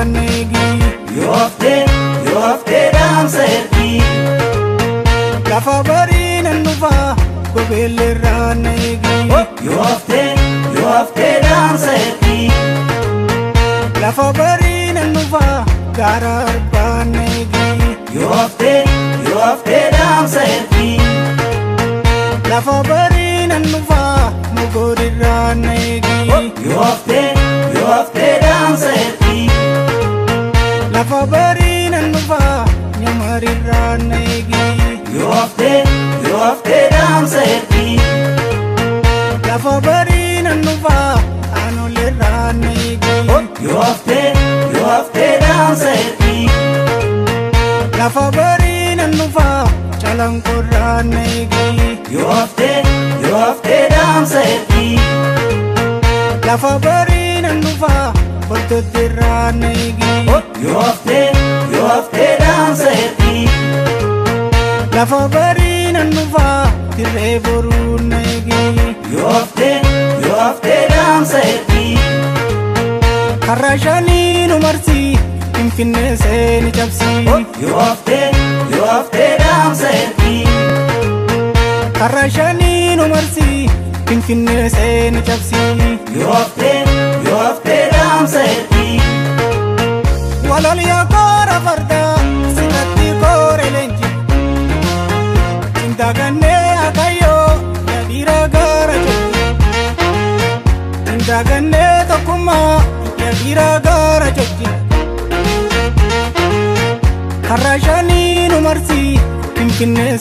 walirraan eegi. Yoo haftee yoo haftee dhaamsa ergii. Lafa barii nan dhufa gobeelleerraan eegi. Yoo haftee yoo haftee dhaamsa ergii. Lafa barii nan dhufa gaara arbaan eegi. Yoo haftee yoo haftee dhaamsa ergii. Lafa barii nan dhufa mogorirraan eegi. Yoo haftee yoo haftee dhaamsa ergii. Lafa barii nan dhufa nyamarirraan eegi. Yoo haftee yoo haftee dhaamsa ergii. Lafa barii nan dhufa aanolirraan eegi. Yoo haftee yoo haftee dhaamsa ergii. Lafa barii nan dhufa calanqoorraan eegi. Yoo haftee yoo haftee dhaamsa ergii. Lafa barii nan dhufa Lafa barii nan dhufa dirree boruun eegi. Yoo haftee yoo haftee dhaamsa ergii. Karra shanii nu marsi. Yoo haftee yoo haftee dhaamsa ergii. Karra shanii nu marsi finfinnee seeni cabsi. Yoo haftee Walol yaa koora farda sirratti koore leenji. Indagannee akayyoo yaa dhiira gaara jechuu. Indagannee tokkummaa yaa dhiira gaara jechuu. Karra shanii nu marsi finfinnee